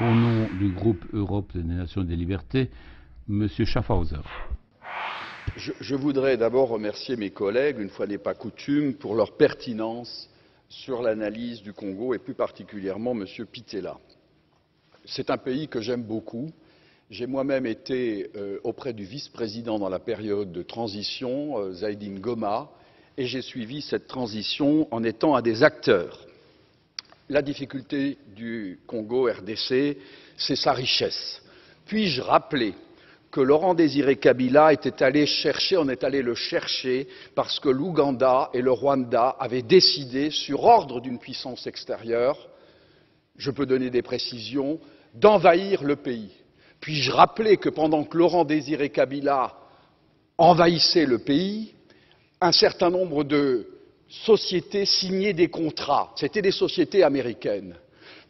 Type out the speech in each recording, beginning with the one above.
Au nom du groupe Europe des Nations des Libertés, M. Schaffhauser. Je, voudrais d'abord remercier mes collègues, une fois n'est pas coutume, pour leur pertinence sur l'analyse du Congo et plus particulièrement M. Pitella. C'est un pays que j'aime beaucoup. J'ai moi-même été euh, auprès du vice-président dans la période de transition, euh, Zaidine Goma, et j'ai suivi cette transition en étant un des acteurs. La difficulté du Congo RDC, c'est sa richesse. Puis-je rappeler que Laurent Désiré Kabila était allé chercher, on est allé le chercher parce que l'Ouganda et le Rwanda avaient décidé, sur ordre d'une puissance extérieure, je peux donner des précisions, d'envahir le pays. Puis-je rappeler que pendant que Laurent Désiré Kabila envahissait le pays, un certain nombre de sociétés signaient des contrats. C'était des sociétés américaines.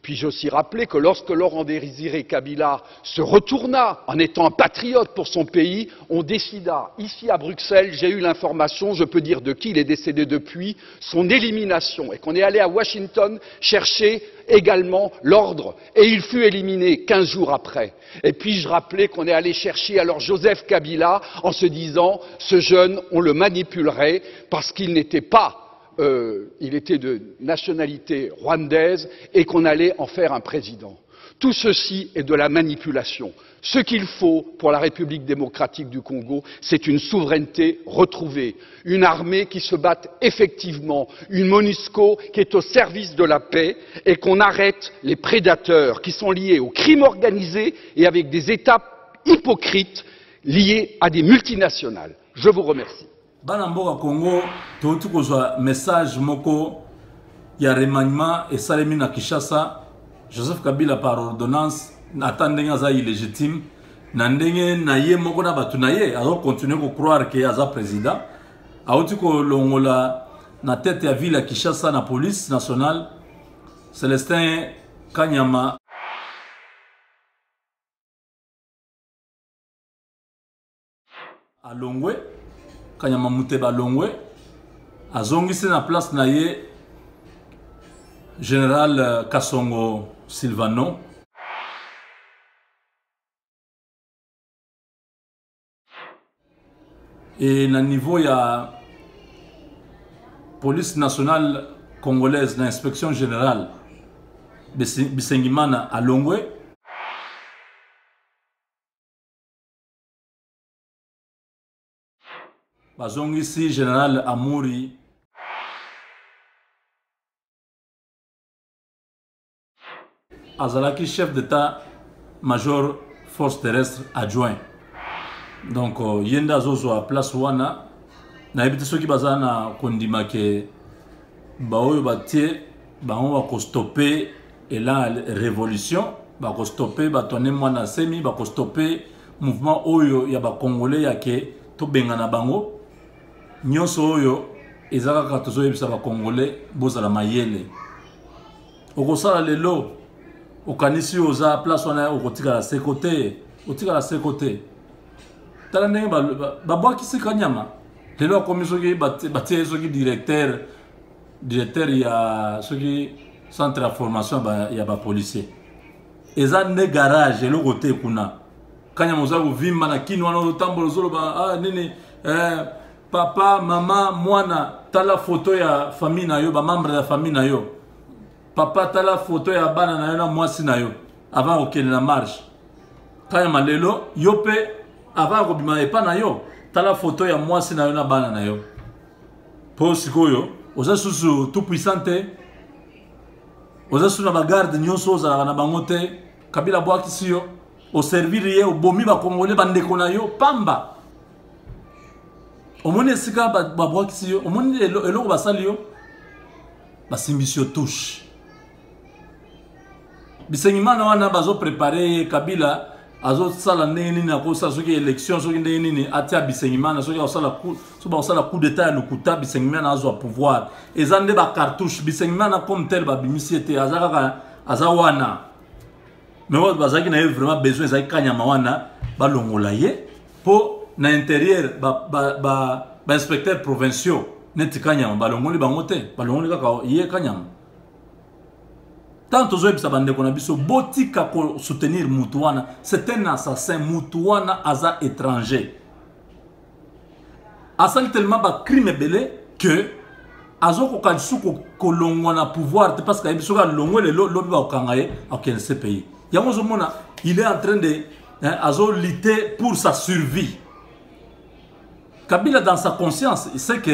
Puis-je aussi rappeler que lorsque Laurent Désiré Kabila se retourna en étant un patriote pour son pays, on décida, ici à Bruxelles, j'ai eu l'information, je peux dire de qui il est décédé depuis, son élimination, et qu'on est allé à Washington chercher également l'ordre, et il fut éliminé quinze jours après. Et puis-je rappeler qu'on est allé chercher alors Joseph Kabila en se disant, ce jeune, on le manipulerait parce qu'il n'était pas euh, il était de nationalité rwandaise et qu'on allait en faire un président. Tout ceci est de la manipulation. Ce qu'il faut pour la République démocratique du Congo, c'est une souveraineté retrouvée, une armée qui se batte effectivement, une MONUSCO qui est au service de la paix et qu'on arrête les prédateurs qui sont liés au crime organisé et avec des États hypocrites liés à des multinationales. Je vous remercie. Bana mboka congo touti kozwa message moko ya remaniement esalemi na kinshasa. Joseph kabila par ordonnance ata ndenge aza illégitime. Na ndenge na ye moko na bato na ye azokontinue kocroire ke aza président. Auti kolongola na tete ya ville ya kinshasa na police nationale. Celestin kanyama. Alongwe kanyama muteba alongwe azongisi na place na ye général kasongo silvano. E na niveau ya police nationale congolaise na inspection générale bisengimana alongwe bazongisi général amuri azalaki chef d'état major force terrestre adjoint. Donc uh, ye nde azozwa place wana. Nayebi te soki baza na kondima ke baoyo batie bango bakostope elan révolution bakostope bato ane mwana asemi bakostope mouvement oyo ya bacongolais yake tobengana bango nyonso oyo eza kaka tozoyebisa bacongolais bozala mayele. Okosala lelo okanisi oyo oza place wana okotikala seko te otikala seko te tala ndenge babwakisi kanyama lelo akomi soki batie soki directeur directeur ya soki centre ya formation ya bapolicier eza nde garage eloko te kuna. Kanyama oza kovimba na kini wana ozotambola ozoloba ah, nini eh, papa mama mwana tala foto ya famille na yo bamembre ya famille na yo. Papa tala foto ya bana na yo na mwasi na yo avant kokende na marche kanyama lelo yo mpe avant kobima epa na yo tala foto ya mwasi na yo na bana na yo. Mpo sikoyo oza susu tout puissant te. Oza susu na bagarde nyonso ozalaka na bango te. Kabila bwakisi yo oserviri ye obomi bakongole bandeko na yo pamba omoni esika babwakisi yo omoni eloko basali yo basimbisi yo touche. Bisengimana wana bazoprepare ye kabila azosala ndenge nini akosala soki élection soki ndenge nini atia bisengimana soki bakosala coup d'état ya lokuta bisengimana azwa pouvoir. Eza nde bacartouche bisengimana comme tel babimisi ye te aza kaka aza wana. Mais bazalaki na ye vraiment besoin ezalaki kanyama wana balongola ye mpo na intérieur bainspecteur provinciaux neti kanyama balongoli bango te balongoli kaka ye kanyama. Tant tozoyebisa bandeko na biso botika kosoutenir mutu wana c'est un assassin mutu wana aza étranger. Asali tellement bacrime ebele que azokoka lisu kolongwa na pouvoir te parce que ayebi soki alongwe lelo ce pays. Il est en train de hein, azolite pour sa survie kabila dans sa conscience il sait que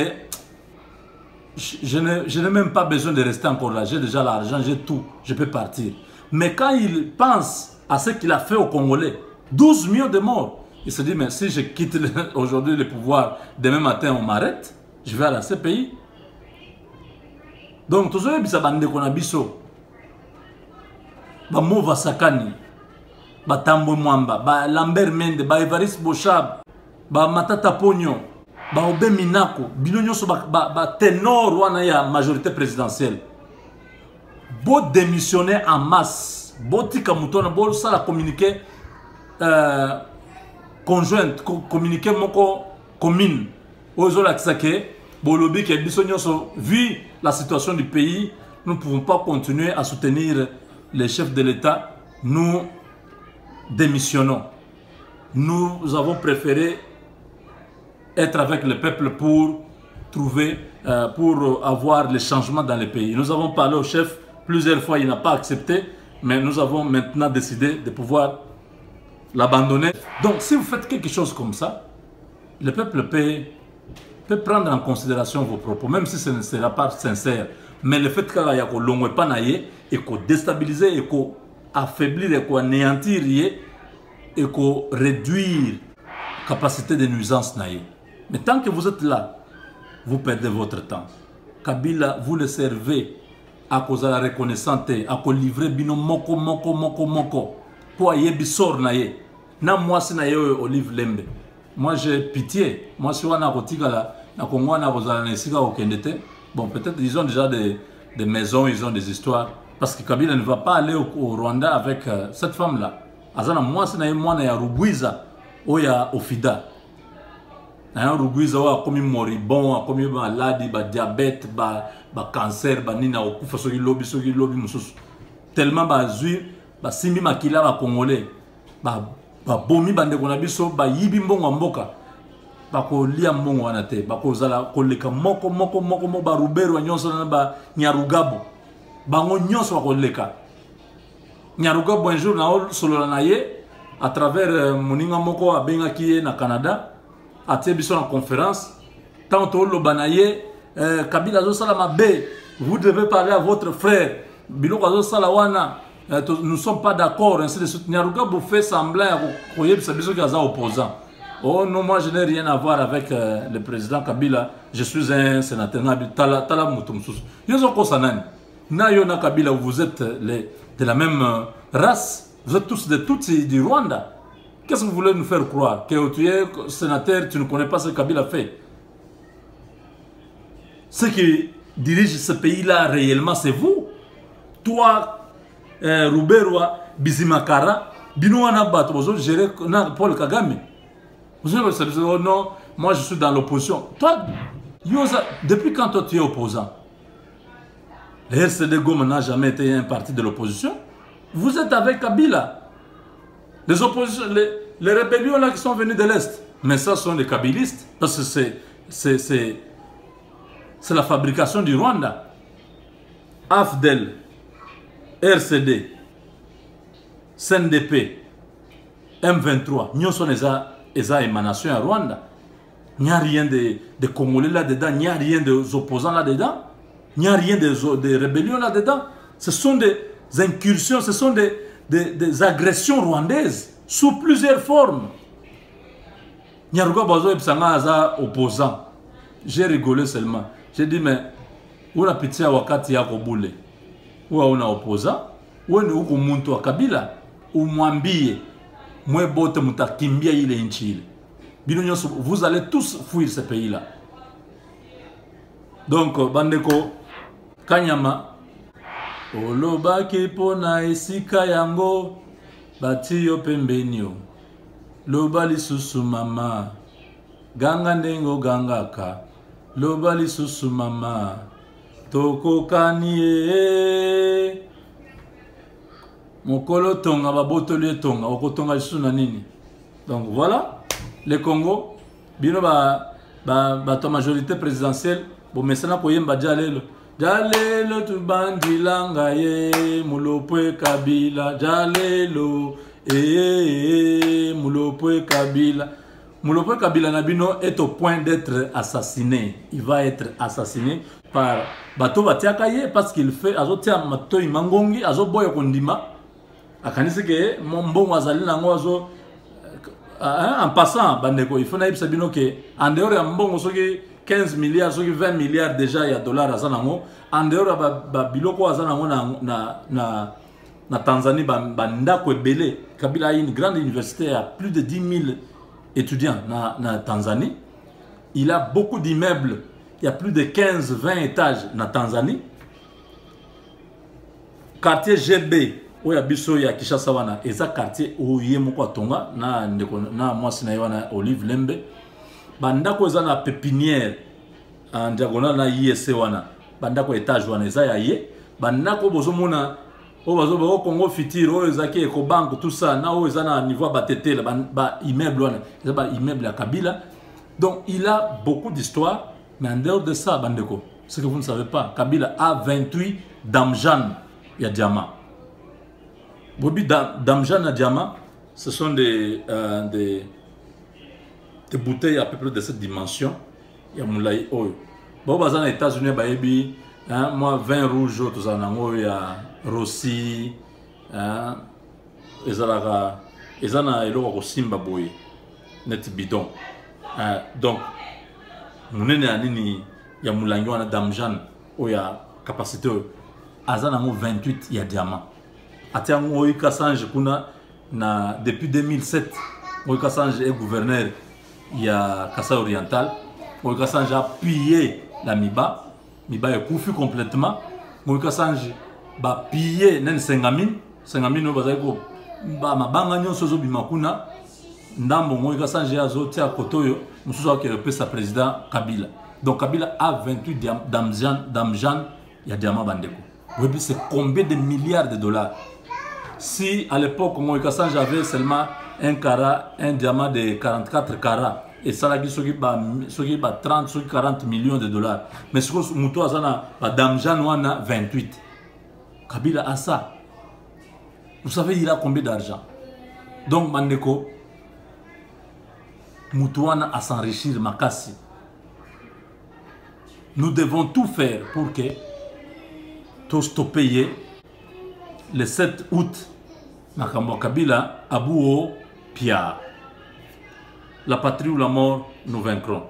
je n'ai même pas besoin de rester encore là. J'ai déjà l'argent j'ai tout je peux partir. Mais quand il pense à ce qu'il a fait aux Congolais 12 millions de morts il se dit mais si je quitte aujourd'hui le pouvoir demain matin on m'arrête je vais aller à ce pays. Donc tozoyebisa bandeko na biso bamova sakani batambwe mwamba balambert mende bamatata ponio baobe minako. Bino nyonso batenor wana majorité présidentielle. Bodémissionne en masse botika motu wana bosala communiqué euh, conjointe communiqué moko commune. Oyo ezolakisa ke bolobi ke vu la situation du pays nous ne pouvons pas continuer à soutenir les chefs de l'état. Nous démissionnons. Nous avons préféré être avec le peuple pour trouver euh, pour avoir les changements dans le pays nous avons parlé au chef plusieurs fois il n'a pas accepté mais nous avons maintenant décidé de pouvoir l'abandonner. Donc si vous faites quelque chose comme ça, le peuple peut, peut prendre en considération vos propos, même si ce ne sera pas sincère. Mais le fait qu'il y ait un pas et qu'on déstabiliser, et qu'on affaiblir, et qu'on anéantir, et qu'on réduire capacité de nuisance. Mais tant que vous êtes là, vous perdez votre temps. Kabila, vous le servez à cause de la reconnaissance, à cause livrer bino moko moko moko moko. mpo ayebi sor na ye. Na mwasi na ye olive lembe. Moi j'ai pitié. Mwasi wana akotikala na kongo wana akozala na esika kokende te. Bon peut-être ils ont déjà des, des maisons ils ont des histoires. Parce que kabila ne va pas aller au, au rwanda avec euh, cette femme là aza na mwasi na ye mwana ya rugwiza oyo ya ofida na rugwiza oyo akomi moribon akomi maladi badiabete bacancer banini akokufa soki lobi soki lobi mosusu. Tellement bazwi basimbi makila bakongolais babomi bandeko na biso bayibi mbongo ya mboka bakolia mbongo wana te. Bakozala koleka moko moko moko mo baruberwa nyonso na banyarugabo bango nyonso bakoleka nyarugabo un jour naosolola na ye à travers moninga moko abengaki ye na canada atie biso na conférence ntango toloba na ye kabila azosala mabe vous devez parler à votre frère biloko azosala wana nous ne sommes pas d'accord, ainsi de suite. Nyarugabo fait semblant qu'il est opposant. Oh non, moi je n'ai rien à voir avec euh, le président Kabila. Je suis un sénateur. Tala Tala Mutumsus. Nayona Kabila, vous êtes les, de la même race. Vous êtes tous des Tutsis du Rwanda. Qu'est-ce que vous voulez nous faire croire? Que tu es sénateur, tu ne connais pas ce que Kabila fait. Ce qui dirige ce pays-là réellement, c'est vous. Toi, eh, ruberwa bizimakara bino wana bato bozogere na paul kagame. Oh non moi je suis dans l'opposition. Toi yoza depuis quand toi tu es opposant? Le rcd goma n'a jamais été un parti de l'opposition. Vous êtes avec kabila. Les oppositions les rébellions là qui sont venus de l'est mais ça sont des kabylistes parce que c'est c'est la fabrication du Rwanda AFDEL RCD, CNDP, M23, nous sommes les émanations à Rwanda. Il n'y a rien de, de Congolais là-dedans, il n'y a rien des opposants là-dedans, il n'y a rien de, de rébellions là-dedans. Ce sont des incursions, ce sont des, des, des agressions rwandaises sous plusieurs formes. Nyaruga Bazo Epsanga Aza opposant. J'ai rigolé seulement. J'ai dit, mais où la pitié à Wakati Yakobule uwa una opoza wewe ni huku muntu wa kabila? Umwambie mwe bote mutakimbia ile nchi ile bino vous allez tous fuir ce pays là donc bandeko kanyama olobaki mpo na esika yango bati yo pembeni yo. Loba lisusu mama. Ganga ndenge ogangaka loba lisusu mama. Tokokani ye mokolo tonga babotoli etonga okotonga lisusu na nini? Donc voilà. Le congo. Bino bato ba, ba, ba majorité présidentielle bomesana koyemba dia lelo dia lelo tubandilanga ye mulopwe kabila. Dia lelo ee mulopwe kabila. Mulopwe kabila na bino est au point d'être assassiné. Il va être assassiné par bato batiaka ye parce qu'il fait azotia matoi mangongi azoboya kondima. Akanisi ke mbongo azali nango azo en passant bandeko il faut nayebisa bino ke en dehors ya mbongo soki 15 milliards soki 20 milliards déjà ya dollar aza nango en dehors ya babiloko aza nango na, na, na, na tanzanie bandako ebele. Kabila a une grande université ya plus de 10 000 étudiants na, na tanzanie. Il a beaucoup d'immeubles. Il y a plus de 15 20 étages na tanzanie. Quartier gb oyo ya biso ya kinshasa wana eza quartier oyo ye moko atonga na na mwasi na olive lembe bandako eza na pépinière en diagonal na iec wana. Bandako étage wana eza ya ye. Bandako oyo bozomona oyo bazoba congo future oyo ezalaki ecobank tout ça na oyo eza na niveau ya batetela baimmeuble wana. Eza baimmeuble ya kabila. Donc il a beaucoup d'histoire mais en dehors de ça bandeko ce que vous ne savez pas kabila a 28 damjan ya diamant Bobi Damjan et Diamant, ce sont des, euh, des, des, bouteilles à peu près de cette dimension. Il y a Moulay Oyo. Bon, aux États-Unis, baby, hein, moi, vin rouge, tout ça, il y a Rossi, hein, ezalaka eza na eloko kosimba boye neti bidon uh, donc monene ya nini ya molangi wana damjan oyo ya capacité oyo aza nango 28 ya diamant atia yango oyo kasange kuna na depuis 2007 oyo kasange est gouverneur ya kasai oriental. Oyo kasange appuye na miba. Miba ekufi complètement. Oyo kasange bapille nani sengamine. Sengamine oyo bazali ko mabanga nyonso ezobima kuna ndambo moi kasange azotia kote oyo mosusu akende kopesa président kabila. Donc kabila a 28 damjan, damjan ya diamant bandeko. Oyebi c'est combien de milliards de dollars? Si à l'époque moi kasange avait seulement un carat un diamant de 44 carats. Esalaki soki ba soki ba 30 soki 40 millions de dollars. Mais sikoyo moto aza na badamjan wana 28 kabila a ça. Vous savez il a combien d'argent? Donc bandeko moto wana a s'enrichir makasi nous devons tout faire pour que tostoppe ye le 7 août makambo ya kabila abuo pia la patrie ou la mort nous vaincrons